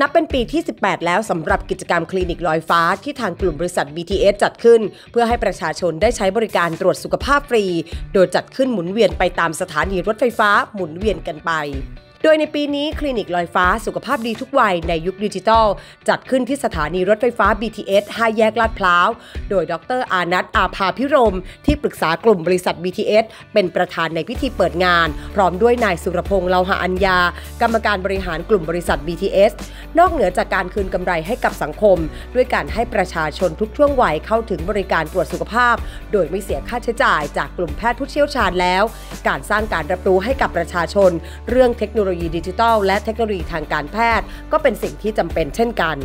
นับเป็นปีที่ 18 แล้วสำหรับกิจกรรมคลินิกลอยฟ้าที่ทางกลุ่มบริษัท BTS จัดขึ้น เพื่อให้ประชาชนได้ใช้บริการตรวจสุขภาพฟรี โดยจัดขึ้นหมุนเวียนไปตามสถานีรถไฟฟ้าหมุนเวียนกันไปโดยในปีนี้คลินิกลอยฟ้าสุขภาพดีทุกวัยในยุคดิจิทัล จัดขึ้นที่สถานีรถไฟฟ้า BTS 5แยกลาดพร้าว โดยดรอานัทอาภาพิรม ที่ปรึกษากลุ่มบริษัท BTS เป็นประธานในพิธีเปิดงาน พร้อมด้วยนายสุรพงษ์เลาหะอัญญา กรรมการบริหารกลุ่มบริษัท BTS นอกเหนือจากการคืนกำไรให้กับสังคม ด้วยการให้ประชาชนทุกช่วงวัยเข้าถึงบริการตรวจสุขภาพ โดยไม่เสียค่าใช้จ่ายจากกลุ่มแพทย์ผู้เชี่ยวชาญแล้ว การสร้างการรับรู้ให้กับประชาชน เรื่องเทคโนโลยีดิจิทัล และเทคโนโลยีทางการแพทย์ ก็เป็นสิ่งที่จำเป็นเช่นกัน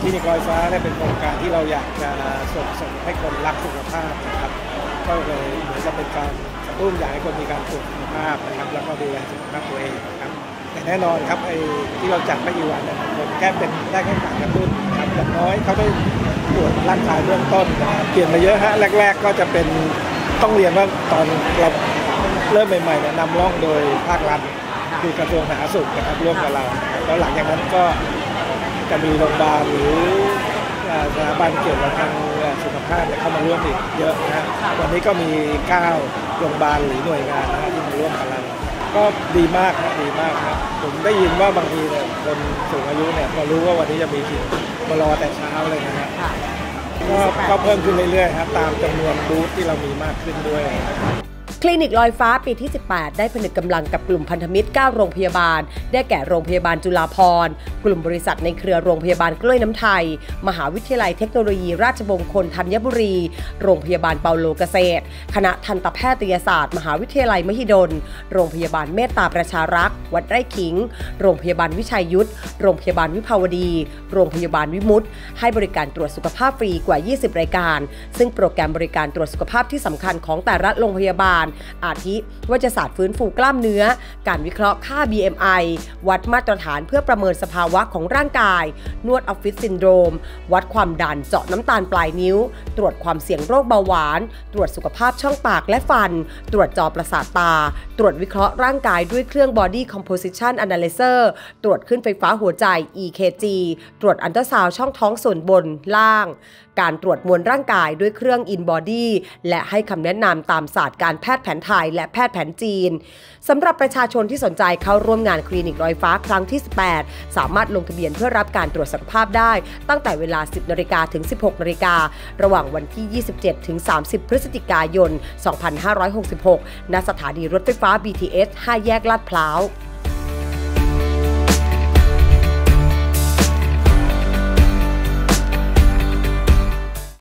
คลินิกลอยฟ้าเนี่ยเป็นโครงการที่เราอยากจะส่งเสริมให้คนรักสุขภาพนะครับก็เลยเหมือนกับเป็นการกระตุ้นอยากให้คนมีการตรวจสุขภาพนะครับ แล้วก็ดูแลสุขภาพตัวเองครับ แต่แน่นอนครับไอ้ที่เราจัดไม่กี่วันเนี่ยคนแค่เป็นได้แค่การกระตุ้นครับอย่างน้อยเขาได้ตรวจร่างกายเบื้องต้นนะครับเปลี่ยนมาเยอะฮะแรก ๆ ก็จะเป็นต้องเรียนว่าตอนเราเริ่มใหม่ๆเนี่ยนำร่องโดยภาครัฐคือกระทรวงสาธารณสุขนะครับร่วมกับเรานะครับแล้วหลังจากนั้นก็จะมีโรงพยาบาลหรือสถาบันเกี่ยวกับทางสุขภาพเนี่ยเข้ามาร่วมอีกเยอะนะฮะวันนี้ก็มี 9 โรงพยาบาลหรือหน่วยงานนะฮะที่มาร่วมกับเรา ก็ดีมากนะดีมากนะผมได้ยินว่าบางทีเนี่ยคนสูงอายุเนี่ยพอรู้ว่าวันนี้จะมีคิวมารอแต่เช้าเลยนะฮะก็ก็เพิ่มขึ้นเรื่อยๆครับตามจำนวนบูธที่เรามีมากขึ้นด้วยนะครับ คลินิกลอยฟ้าปีที่ 18 ได้ผนึกกำลังกับกลุ่มพันธมิตร 9 โรงพยาบาล ได้แก่โรงพยาบาลจุฬาภรณ์ กลุ่มบริษัทในเครือโรงพยาบาลกล้วยน้ำไทย มหาวิทยาลัยเทคโนโลยี ราชมงคลธัญบุรี โรงพยาบาลเปาโลเกษตร คณะทันตแพทยศาสตร์ มหาวิทยาลัยมหิดล โรงพยาบาลเมตตาประชารักษ์ วัดไร่ขิง โรงพยาบาลวิชัยยุทธ โรงพยาบาลวิภาวดี โรงพยาบาลวิมุตให้บริการตรวจสุขภาพฟรีกว่า 20 รายการ ซึ่งโปรแกรมบริการตรวจสุขภาพที่สำคัญของแต่ละโรงพยาบาลอาทิว่าจะศาสตร์ฟื้นฟูกล้ามเนื้อ การวิเคราะห์ค่า BMI วัดมาตรฐานเพื่อประเมินสภาวะของร่างกาย นวดออฟฟิศซินโดรม วัดความดันเจาะน้ำตาลปลายนิ้ว ตรวจความเสี่ยงโรคเบาหวาน ตรวจสุขภาพช่องปากและฟัน ตรวจจอประสาทตา ตรวจวิเคราะห์ร่างกายด้วยเครื่อง Body Composition Analyzer ตรวจคลื่นไฟฟ้าหัวใจ EKG ตรวจอัลตราซาวด์ช่องท้องส่วนบนล่าง การตรวจมวลร่างกายด้วยเครื่อง InBody และให้คำแนะนำตามศาสตร์การแพทย์แผนไทย และแพทย์แผนจีนสำหรับประชาชนที่สนใจเข้าร่วมงานคลินิกรอยฟ้าครั้งที่ 18 สามารถลงทะเบียนเพื่อรับการตรวจสุขภาพได้ ตั้งแต่เวลา 10นาฬิกาถึง 16นาฬิการะหว่างวันที่ 27 ถึง 30 พฤศจิกายน 2566 ณ สถานีรถไฟฟ้า BTS 5 แยกลาดพร้าว